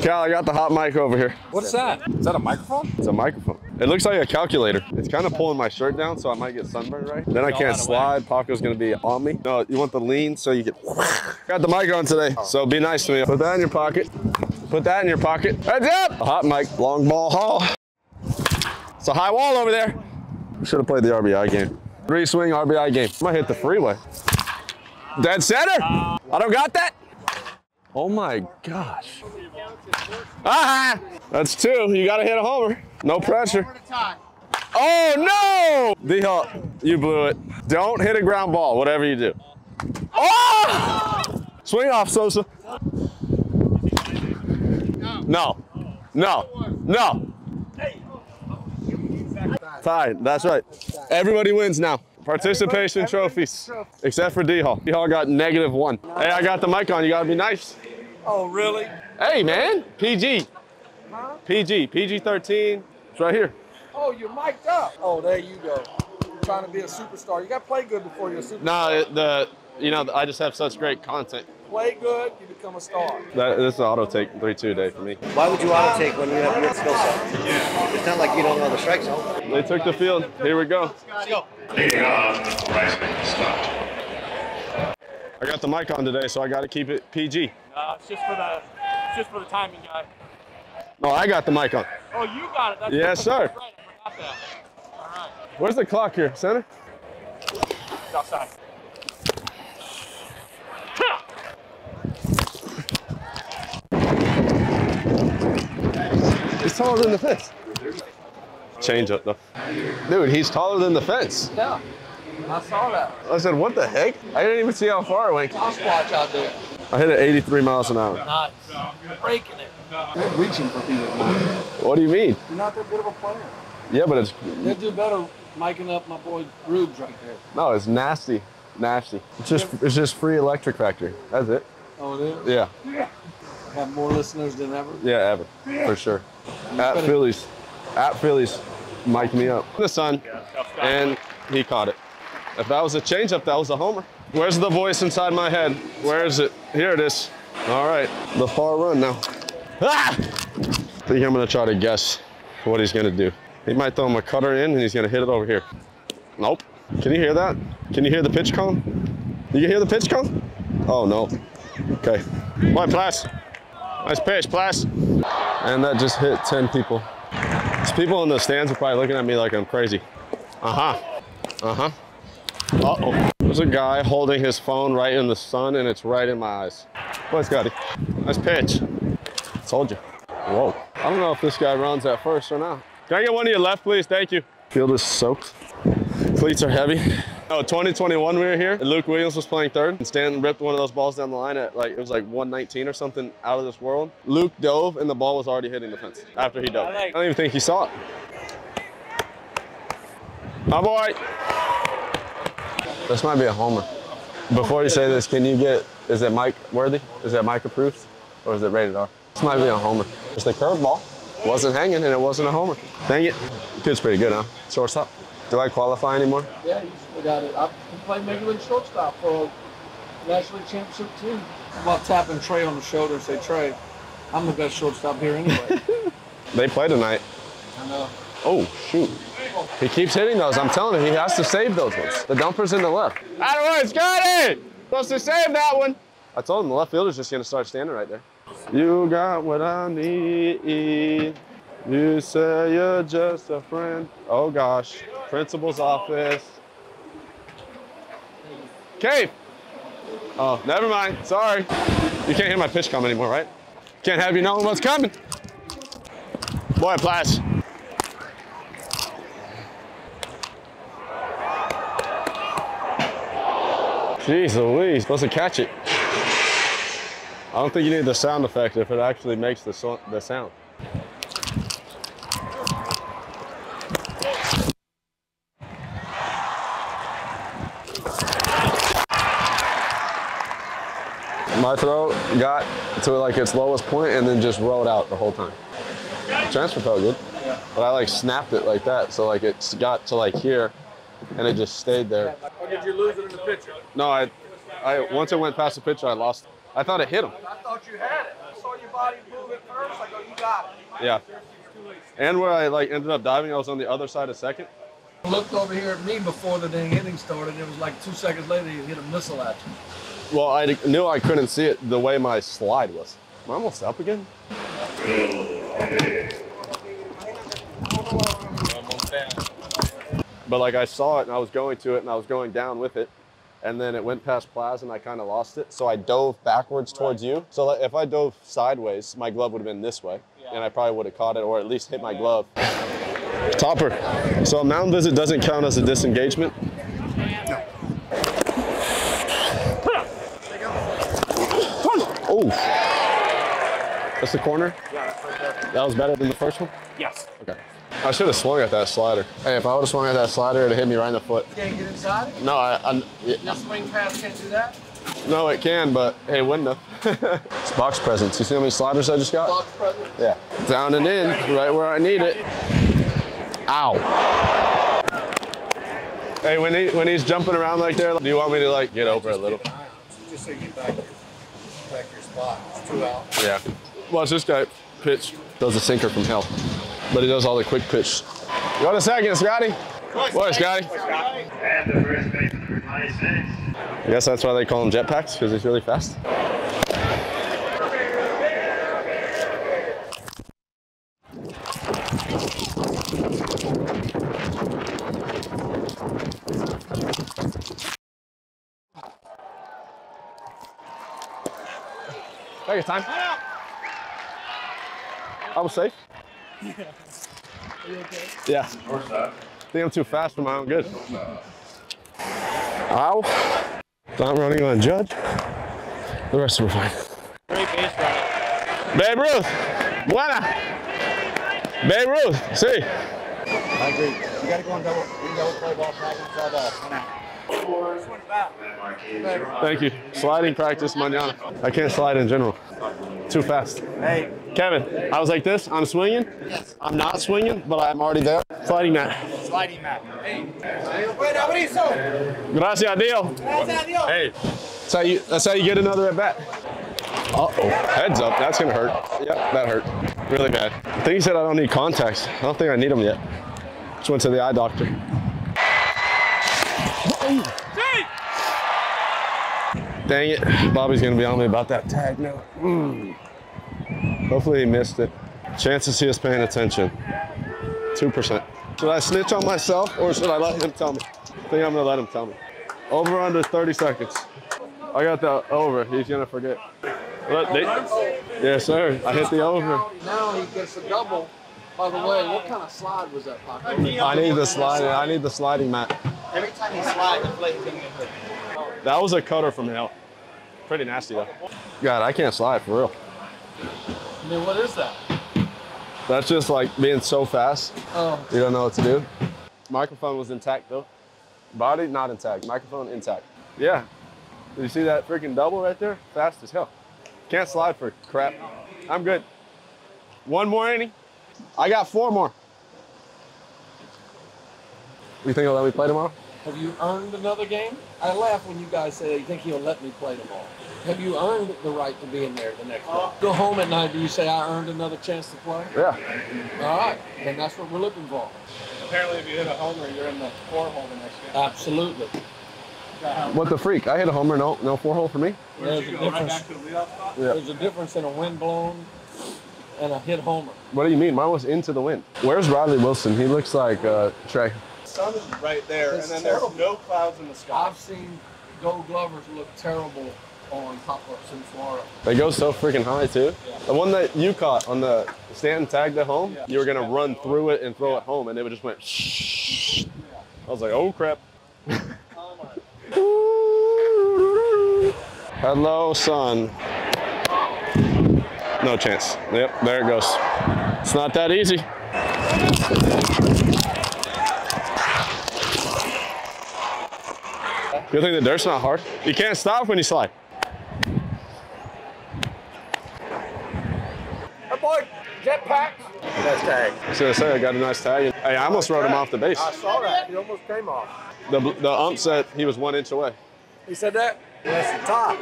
Cal, I got the hot mic over here. What's that? Is that a microphone? It's a microphone. It looks like a calculator. It's kind of pulling my shirt down, so I might get sunburned, right? Then I can't slide. Paco's gonna be on me. No, you want the lean so you can. Got the mic on today, so be nice to me. Put that in your pocket. Put that in your pocket. Heads up! A hot mic, long ball haul. It's a high wall over there. Should have played the RBI game. Three swing RBI game. I'm gonna hit the freeway. Dead center. I don't got that. Oh my gosh. Ah, that's two. You gotta hit a homer. No pressure. Oh no! D Hall, you blew it. Don't hit a ground ball, whatever you do. Oh! Swing off, Sosa. No. No. No. Tied. That's right. Everybody wins now. Participation trophies, except for D Hall. D Hall got negative one. Hey, I got the mic on. You gotta be nice. Oh, really? Hey, man. PG. PG. PG 13. It's right here. Oh, you're mic'd up. Oh, there you go. You're trying to be a superstar. You got to play good before you're a superstar. No, it- the you know I just have such great content. Play good, you become a star. That, this is auto take three two day for me. Why would you auto take when you have good skill set? Yeah. It's not like you don't know the strike zone. They took the field. Here we go. Leading off, Rising start. I got the mic on today, so I got to keep it PG. Uh, it's just for the, it's just for the timing guy. No, I got the mic on. Oh, you got it. That's Yes, sir. That's right. I forgot that. All right. Where's the clock here, center? It's outside. He's taller than the fence. Change up though. Dude, he's taller than the fence. Yeah, I saw that. I said, what the heck? I didn't even see how far it went. I'll Sasquatch out there. I hit it 83 miles an hour. Nice. Breaking it. They're reaching for people. What do you mean? You're not that good of a player. Yeah, but it's They'll do better miking up my boy Rubes right there. no, it's nasty, nasty. It's just it's just free electric factory. That's it. Oh, it is? Yeah, Have more listeners than ever. yeah, ever for sure. At Phillies, at Phillies, mic me up. The sun, and he caught it. If that was a changeup, that was a homer. Where's the voice inside my head? Where is it? Here it is. All right, the far run now. Ah! I think I'm gonna try to guess what he's gonna do. He might throw him a cutter in and he's gonna hit it over here. Nope. Can you hear that? Can you hear the PitchCom? You can hear the PitchCom? Oh no. Okay. Boy, Plas. Nice pitch, Plas. And that just hit 10 people. These people in the stands are probably looking at me like I'm crazy. Uh-huh. Uh-huh. Uh-oh. There's a guy holding his phone right in the sun and it's right in my eyes. Boy, Scotty. Nice pitch. Told you. Whoa. I don't know if this guy runs at first or not. Can I get one of your left, please? Thank you. Field is soaked. Cleats are heavy. Oh, 2021 we were here, Luke Williams was playing third, and Stanton ripped one of those balls down the line at like, it was like 119 or something out of this world. Luke dove, and the ball was already hitting the fence after he dove. I don't even think he saw it. My boy. This might be a homer. Before you say this, can you get, is it Mike worthy? Is that Mike approved? Or is it rated R? This might be a homer. It's the curveball. Wasn't hanging and it wasn't a homer. Dang it. Kid's pretty good, huh? Shortstop. Do I qualify anymore? Yeah, you still got it. I played Major League shortstop for a National League Championship team. How about tapping Trey on the shoulder and say, Trey, I'm the best shortstop here anyway. They play tonight. I know. Oh, shoot. He keeps hitting those. I'm telling you, he has to save those ones. The dumper's in the left. Attaboy, Scotty! Supposed to save that one. I told him the left fielder's just going to start standing right there. You got what I need. You say you're just a friend. Oh, gosh. Principal's office. Cave. Oh, never mind. Sorry. You can't hear my PitchCom anymore, right? Can't have you knowing what's coming. Boy, Plas. Jeez Louise, supposed to catch it. I don't think you need the sound effect if it actually makes the, so the sound. My throw got to like its lowest point and then just rolled out the whole time. Transfer felt good, but I like snapped it like that, so like it got to like here, and it just stayed there. Or did you lose it in the pitcher? No, I, I once it went past the pitcher, I lost. I thought it hit him. I thought you had it. I saw your body move it first. I go, you got it. Yeah. And where I like ended up diving, I was on the other side of second. Looked over here at me before the dang inning started. It was like two seconds later, he hit a missile at you. Well, I knew I couldn't see it the way my slide was. Am I almost up again? But like I saw it and I was going to it and I was going down with it. And then it went past Plaz and I kind of lost it. So I dove backwards towards you. So like, if I dove sideways, my glove would have been this way. And I probably would have caught it or at least hit my glove. Topper. So a mountain visit doesn't count as a disengagement. No. Oh. That's the corner? Yeah, that's right there. That was better than the first one? Yes. Okay. I should have swung at that slider. Hey, if I would have swung at that slider, it'd have hit me right in the foot. Can't get inside it? No, I, I Your swing pass can't do that? no, it can, but hey, it wouldn't have. it's box presence. You see how many sliders I just got? Box present? Yeah. Down and in, right where I need it. Ow. Hey, when he when he's jumping around like there, do you want me to like get over a little? Just so you get back your, back your spot. It's two out. Yeah. Watch this guy pitch. Does a sinker from hell. But he does all the quick pitch. You want a second, Scotty? Boy, Scotty. And the first baseman, number 96. I guess that's why they call him jetpacks, because he's really fast. Take your time. I was safe. Yeah. I think I'm too fast for my own good. Ow. Not running on Judge. The rest of them are fine. Great base running. Babe Ruth. Buena. Babe Ruth. See. I agree. You gotta go on double, you can double play ball practice, all ball. One out. Landmark is your Thank you. Sliding practice manana. I can't slide in general. Too fast. Hey, Kevin, I was like this. I'm swinging. Yes. I'm not swinging, but I'm already there. Sliding mat. sliding mat. Hey. Buena, Brizo. Gracias, Dio. Gracias a Dios. Hey, that's how you. That's how you get another at bat. Uh oh, heads up. That's gonna hurt. Yep, that hurt. Really bad. I think he said I don't need contacts. I don't think I need them yet. Just went to the eye doctor. Dang it. Bobby's gonna be on me about that tag now. Mm. Hopefully he missed it. Chances he is paying attention. 2%. Should I snitch on myself or should I let him tell me? I think I'm gonna let him tell me. Over under 30 seconds. I got the over. He's gonna forget. Look, they- yes, sir. I hit the over. Now he gets a double. By the way, what kind of slide was that, Paco? I need the sliding. I need the sliding mat. Every time he slides, the feel like he's get hurt. That was a cutter from hell. Pretty nasty though. God, I can't slide for real. Mean, what is that? That's just like being so fast. Oh, You don't know what to do. Microphone was intact though. Body not intact. Microphone intact. Yeah. Did you see that freaking double right there? Fast as hell. Can't slide for crap. I'm good. One more inning. I got four more. You think he'll let me play tomorrow? have you earned another game? I laugh when you guys say you think he'll let me play tomorrow. Have you earned the right to be in there the next day? Go home at night. Do you say I earned another chance to play? Yeah. All right, and that's what we're looking for. Apparently, if you hit a homer, you're in the four hole the next game. Absolutely. What the freak? I hit a homer. No, no four hole for me. There's a Right difference. the. Yeah. There's a difference in a wind blown and a hit homer. What do you mean? Mine was into the wind. Where's Riley Wilson? He looks like uh, Trey. sun is right there, It's and then there's no clouds in the sky. I've seen Gold Glovers look terrible on pop-ups in Florida. They go so freaking high too. The one that you caught on the Stanton tagged at home, you were gonna run through it and throw it home, and it would just went. shh. I was like, oh crap. Hello, son. No chance. Yep, there it goes. It's not that easy. Good thing the dirt's not hard. You can't stop when you slide. Aboard, jetpack. Nice tag. I was gonna say I got a nice tag. Hey, I almost rode him off the base. I saw that. He almost came off. The, the ump said he was one inch away. He said that? That's the top.